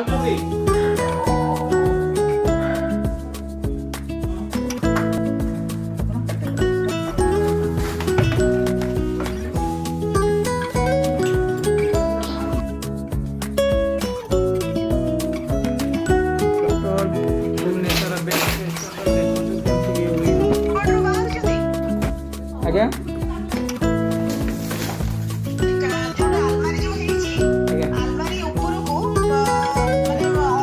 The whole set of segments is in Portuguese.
eu morri. Again?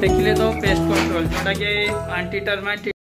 ଦେଖିଲେ ତ pest control ଯେଉଁଟାକି ଆଣ୍ଟି ଟର୍ମାଇଟ୍